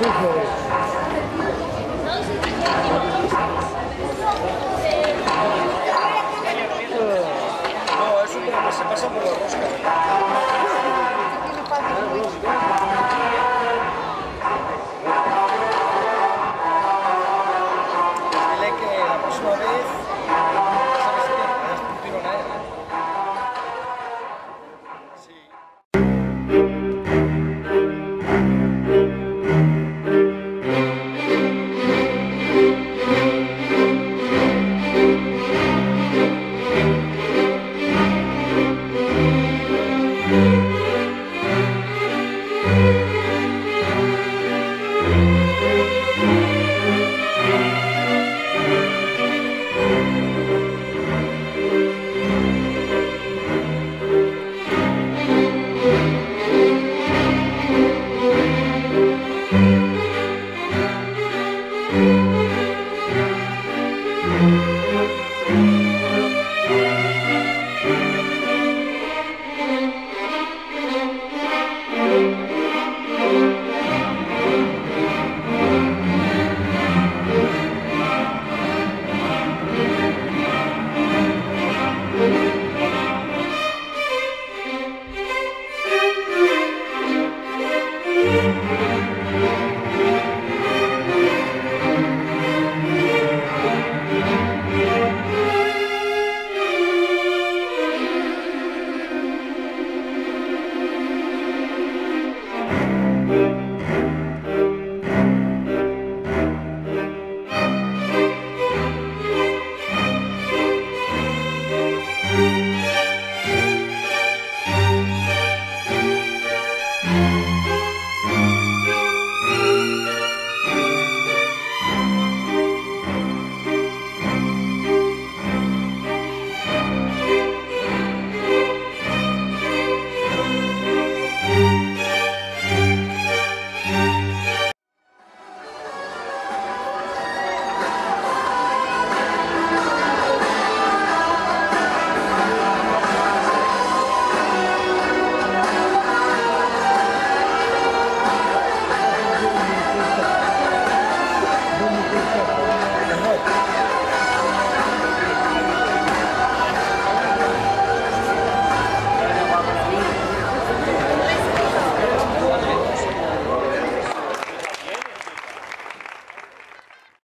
No, eso como que se pasa por la rosca.